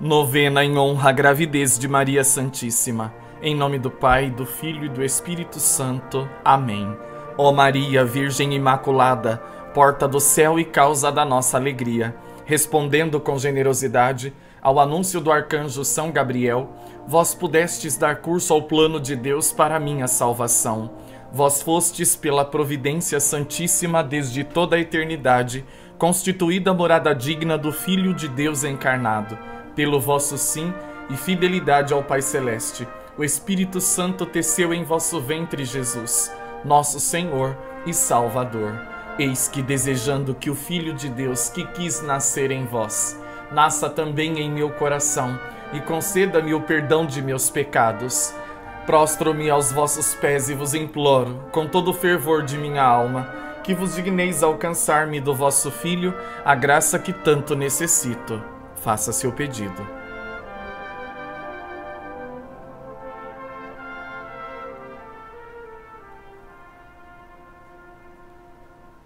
Novena em honra à gravidez de Maria Santíssima. Em nome do Pai, do Filho e do Espírito Santo. Amém. Ó Maria, Virgem Imaculada, porta do céu e causa da nossa alegria, respondendo com generosidade ao anúncio do arcanjo São Gabriel, vós pudestes dar curso ao plano de Deus para a minha salvação. Vós fostes, pela providência santíssima desde toda a eternidade, constituída morada digna do Filho de Deus encarnado pelo vosso sim e fidelidade ao Pai Celeste, o Espírito Santo teceu em vosso ventre Jesus, nosso Senhor e Salvador. Eis que, desejando que o Filho de Deus que quis nascer em vós, nasça também em meu coração e conceda-me o perdão de meus pecados. Prostro-me aos vossos pés e vos imploro, com todo o fervor de minha alma, que vos digneis alcançar-me do vosso Filho a graça que tanto necessito faça seu pedido.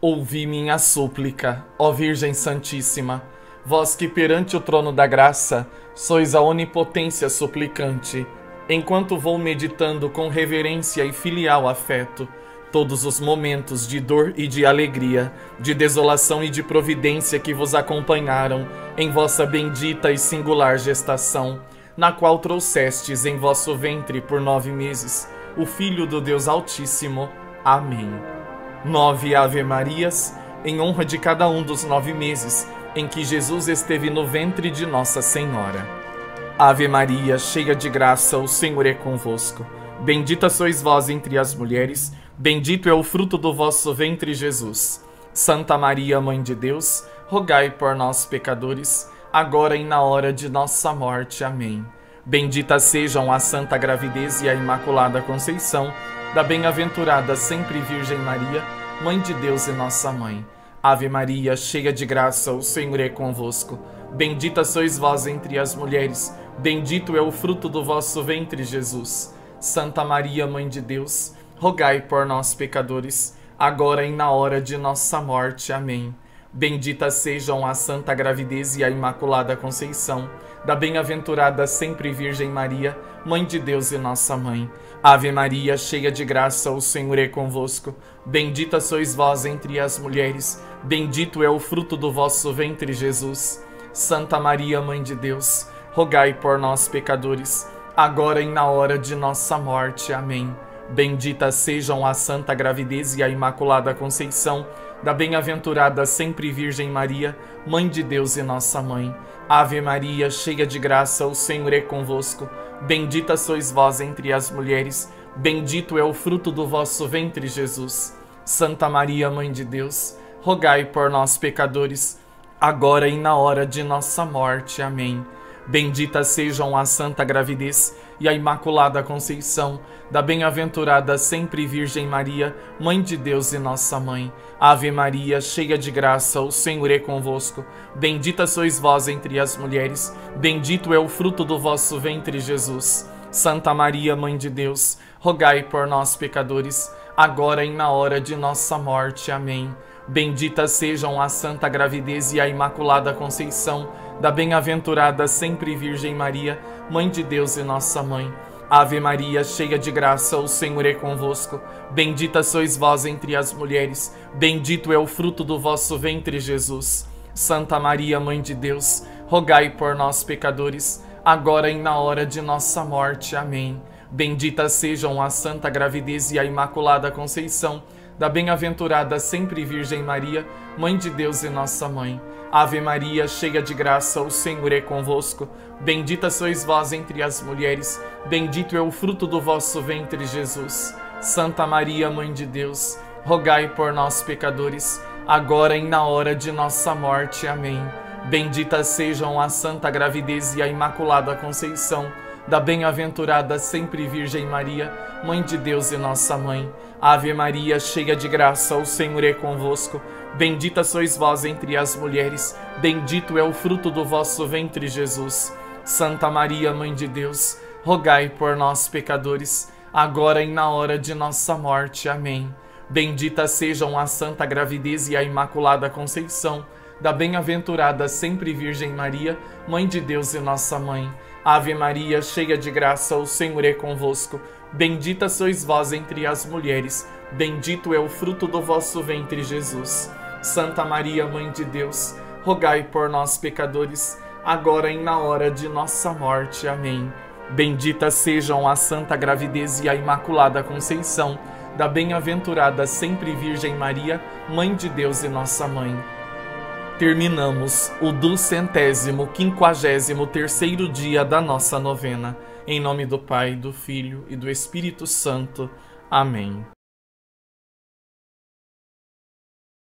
Ouvi minha súplica, ó Virgem Santíssima, vós que perante o trono da graça sois a onipotência suplicante, enquanto vou meditando com reverência e filial afeto todos os momentos de dor e de alegria, de desolação e de providência que vos acompanharam em vossa bendita e singular gestação, na qual trouxestes em vosso ventre por nove meses o Filho do Deus Altíssimo. Amém. Nove Ave Marias, em honra de cada um dos nove meses em que Jesus esteve no ventre de Nossa Senhora. Ave Maria, cheia de graça, o Senhor é convosco. Bendita sois vós entre as mulheres Bendito é o fruto do vosso ventre, Jesus. Santa Maria, Mãe de Deus, rogai por nós, pecadores, agora e na hora de nossa morte. Amém. Bendita sejam a Santa Gravidez e a Imaculada Conceição da Bem-aventurada Sempre Virgem Maria, Mãe de Deus e nossa Mãe. Ave Maria, cheia de graça, o Senhor é convosco. Bendita sois vós entre as mulheres, bendito é o fruto do vosso ventre, Jesus. Santa Maria, Mãe de Deus, rogai por nós, pecadores, agora e na hora de nossa morte. Amém. Bendita sejam a Santa Gravidez e a Imaculada Conceição da Bem-aventurada Sempre Virgem Maria, Mãe de Deus e nossa Mãe. Ave Maria, cheia de graça, o Senhor é convosco. Bendita sois vós entre as mulheres, bendito é o fruto do vosso ventre, Jesus. Santa Maria, Mãe de Deus, rogai por nós, pecadores, agora e na hora de nossa morte. Amém. Bendita sejam a Santa Gravidez e a Imaculada Conceição da Bem-aventurada Sempre Virgem Maria, Mãe de Deus e Nossa Mãe. Ave Maria, cheia de graça, o Senhor é convosco. Bendita sois vós entre as mulheres, bendito é o fruto do vosso ventre, Jesus. Santa Maria, Mãe de Deus, rogai por nós, pecadores, agora e na hora de nossa morte. Amém. Bendita sejam a Santa Gravidez e a Imaculada Conceição da Bem-aventurada Sempre Virgem Maria, Mãe de Deus e Nossa Mãe. Ave Maria, cheia de graça, o Senhor é convosco. Bendita sois vós entre as mulheres, bendito é o fruto do vosso ventre, Jesus. Santa Maria, Mãe de Deus, rogai por nós, pecadores, agora e na hora de nossa morte. Amém. Bendita sejam a Santa Gravidez e a Imaculada Conceição da bem-aventurada sempre Virgem Maria, Mãe de Deus e nossa Mãe. Ave Maria, cheia de graça, o Senhor é convosco. Bendita sois vós entre as mulheres, bendito é o fruto do vosso ventre, Jesus. Santa Maria, Mãe de Deus, rogai por nós, pecadores, agora e na hora de nossa morte. Amém. Bendita sejam a Santa Gravidez e a Imaculada Conceição da bem-aventurada sempre Virgem Maria, Mãe de Deus e nossa Mãe. Ave Maria, cheia de graça, o Senhor é convosco. Bendita sois vós entre as mulheres, bendito é o fruto do vosso ventre, Jesus. Santa Maria, Mãe de Deus, rogai por nós, pecadores, agora e na hora de nossa morte. Amém. Bendita sejam a Santa Gravidez e a Imaculada Conceição da bem-aventurada sempre Virgem Maria, Mãe de Deus e nossa Mãe. Ave Maria, cheia de graça, o Senhor é convosco. Bendita sois vós entre as mulheres, bendito é o fruto do vosso ventre, Jesus. Santa Maria, Mãe de Deus, rogai por nós, pecadores, agora e na hora de nossa morte. Amém. Bendita sejam a Santa Gravidez e a Imaculada Conceição da bem-aventurada sempre Virgem Maria, Mãe de Deus e nossa mãe. Ave Maria, cheia de graça, o Senhor é convosco. Bendita sois vós entre as mulheres, bendito é o fruto do vosso ventre, Jesus. Santa Maria, Mãe de Deus, rogai por nós, pecadores, agora e na hora de nossa morte. Amém. Bendita sejam a Santa Gravidez e a Imaculada Conceição da Bem-aventurada Sempre Virgem Maria, Mãe de Deus e nossa Mãe. Terminamos o duzentésimo quinquagésimo terceiro dia da nossa novena. Em nome do Pai, do Filho e do Espírito Santo. Amém.